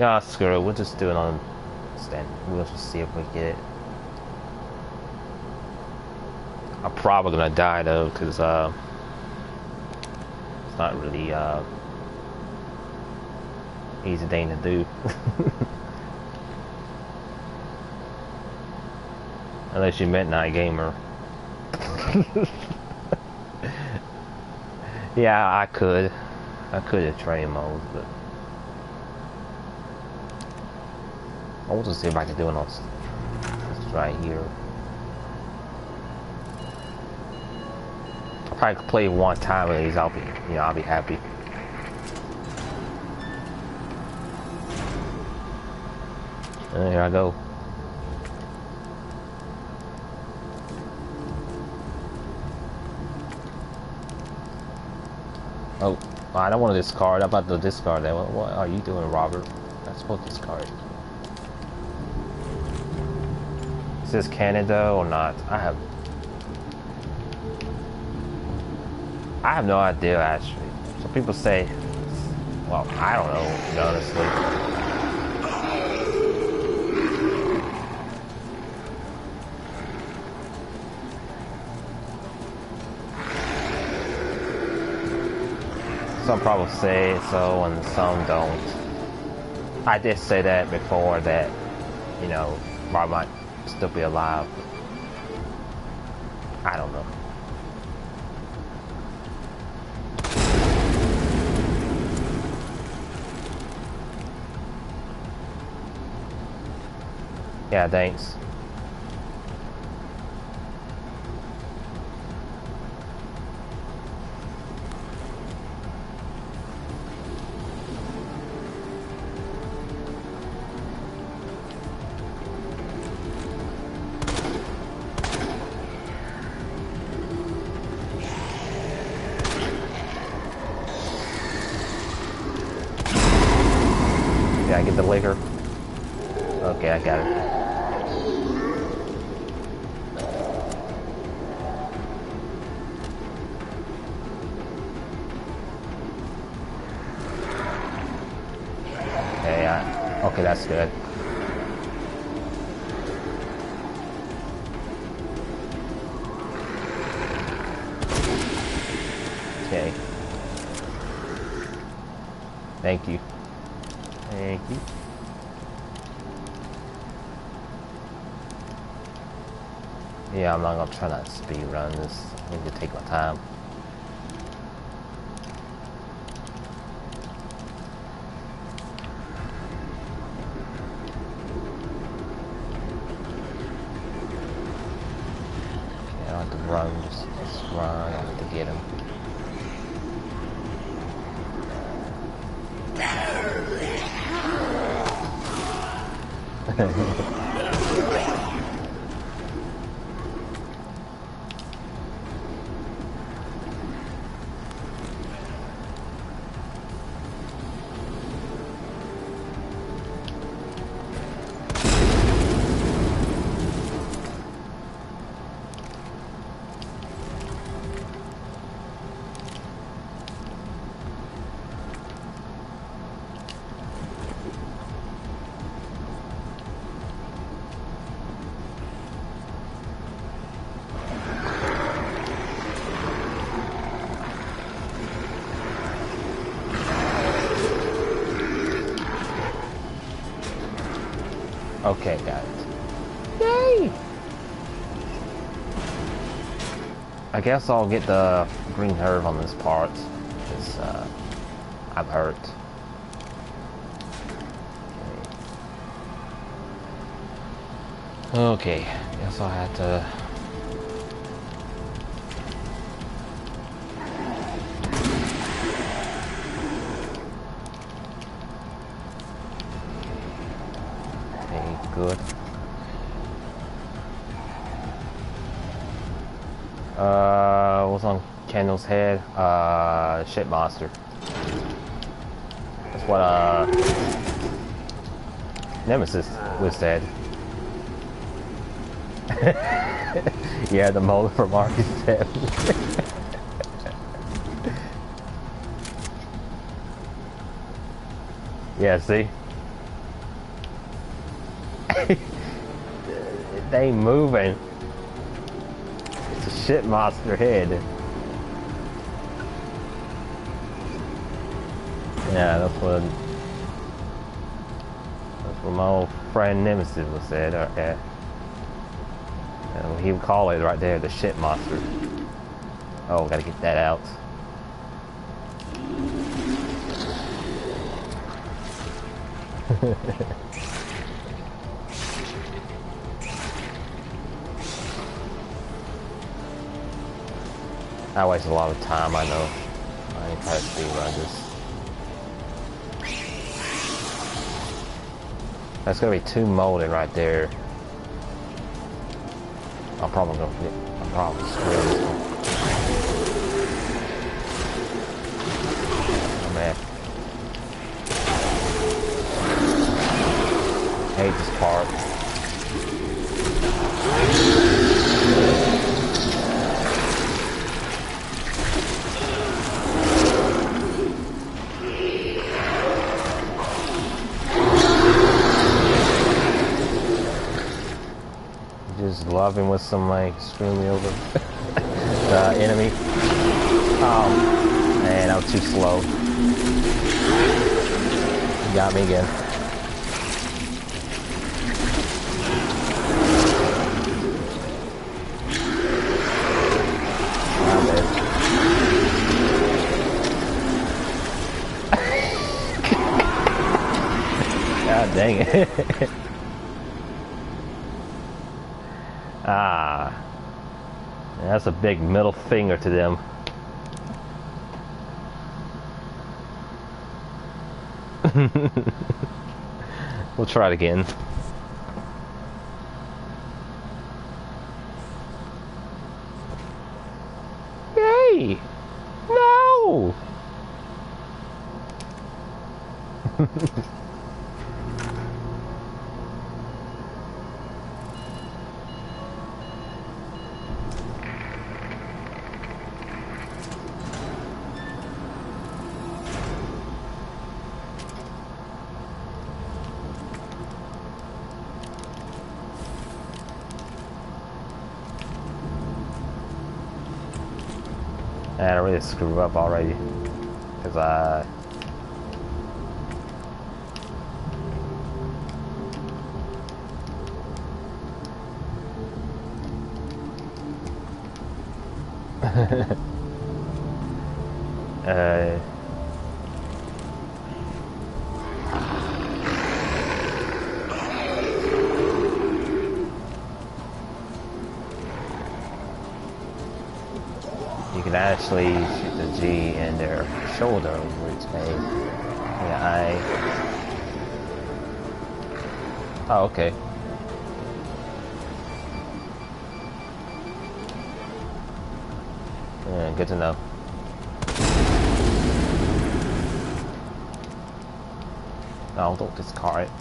Yeah, screw it. We'll just do it on stand. We'll just see if we get it. I'm probably gonna die though, cause uh, it's not really uh easy thing to do. Unless you midnight gamer. yeah, I could. I could have trained modes, but I want to see if I can do on this right here. If I could play one time at least, I'll be, you know, I'll be happy. And here I go. Oh, I don't want to discard. I'm about to discard that. What, what are you doing, Robert? I'm supposed to discard. Is this Canada or not? I have... I have no idea, actually. Some people say... Well, I don't know, honestly. some probably say so and some don't. I did say that before that, you know, Rob might still be alive. I don't know. Yeah, thanks. Okay, I got it. Okay, uh, okay, that's good. Okay. Thank you. Thank you. Yeah, I'm not gonna try not to speed run this. I need to take my time. Okay, Okay, guys. Yay! I guess I'll get the green herb on this part. Because, uh, I'm hurt. Okay. okay. Guess I'll have to good. Uh, what's on Kendo's head? Uh, shit monster. That's what, uh, Nemesis was said. yeah, the mold for Marcus said. yeah, see? they moving. It's a shit monster head. Yeah, that's what that's what my old friend Nemesis was said. Okay. And he would call it right there the shit monster. Oh, gotta get that out. I waste a lot of time, I know. I ain't trying to speed run this. That's gonna be two molding right there. I'm probably gonna get, I'm probably one. Oh man. hate this part. Loving with some like screw me over the uh, enemy. Oh man, I was too slow. got me again. Ah, God dang it. ah. That's a big middle finger to them. we'll try it again. Yay! No! And I really screwed up already. Because I... uh... you can actually shoot the G in their shoulder, which may, yeah, I, oh, okay. Yeah, good to know. No, don't discard it.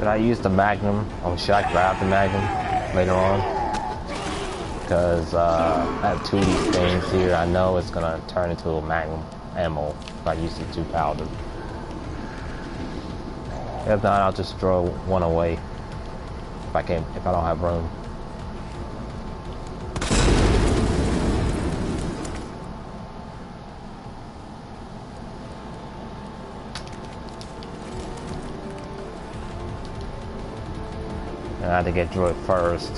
Should I use the Magnum? Or should I grab the Magnum later on? Because uh, I have two of these things here. I know it's going to turn into a Magnum ammo if I use the two powder. If not, I'll just throw one away. If I can, if I don't have room. I had to get through it first.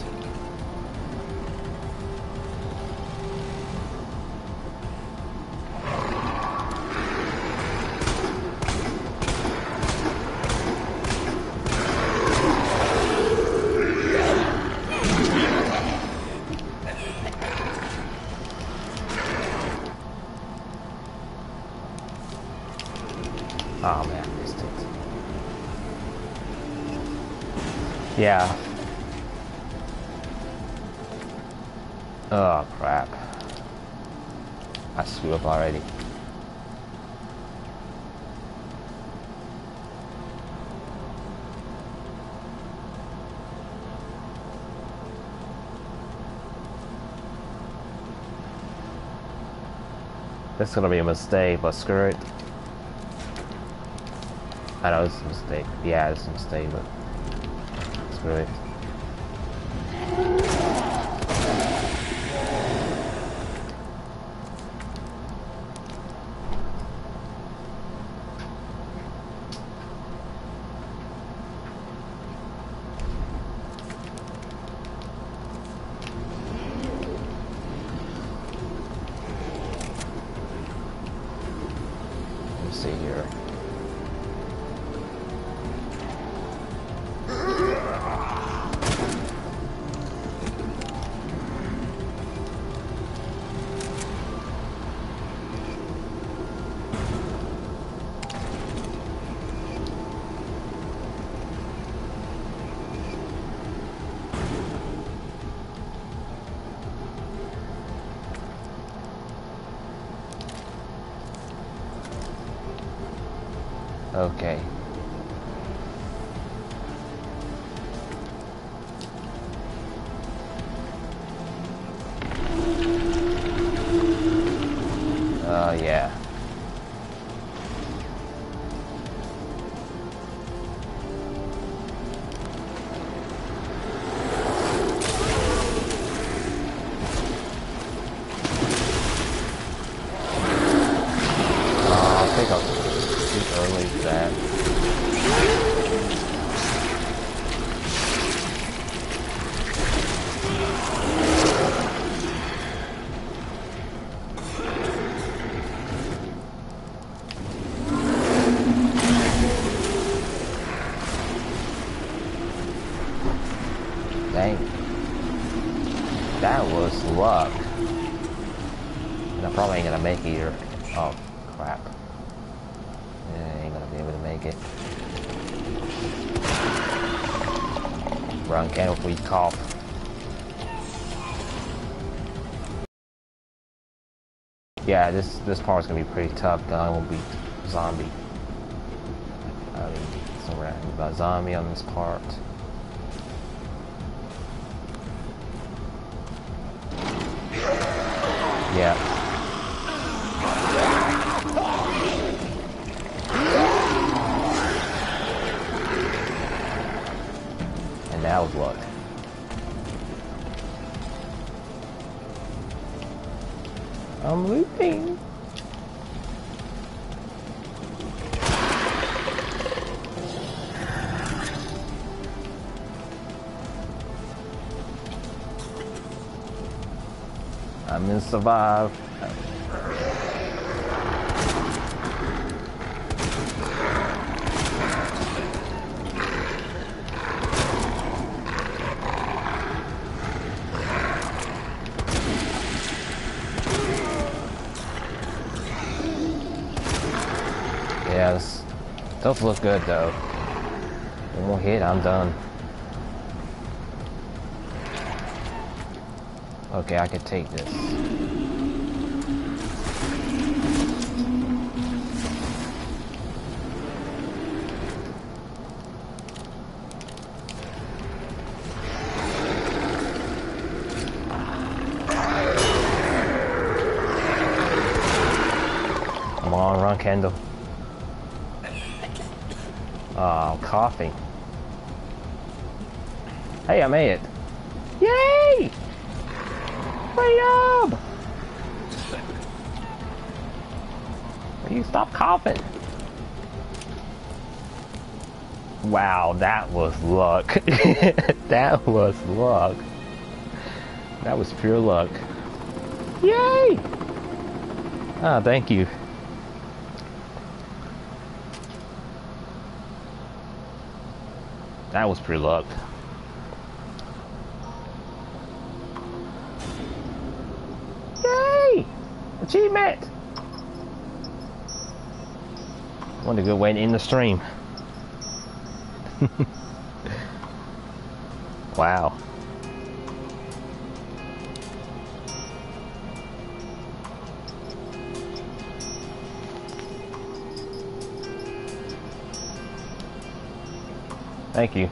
Ah, yeah. Up already. That's gonna be a mistake, but screw it. I know it's a mistake. Yeah, it's a mistake, but right. Okay. Yeah, I probably ain't gonna make it here. Oh crap. I Ain't gonna be able to make it. Run, can we cop? Yeah, this this part's gonna be pretty tough. I won't be zombie. I mean, so we're about zombie on this part. Yeah. I'm gonna survive. Yes, those look good though. One more hit, I'm done. Okay, I can take this. Come on, run, Kendo. Oh, coughing. Hey, I made it. Will you stop coughing? Wow, that was luck. that was luck. That was pure luck. Yay! Ah, thank you. That was pure luck. Achievement! What a good way to end the stream. wow. Thank you.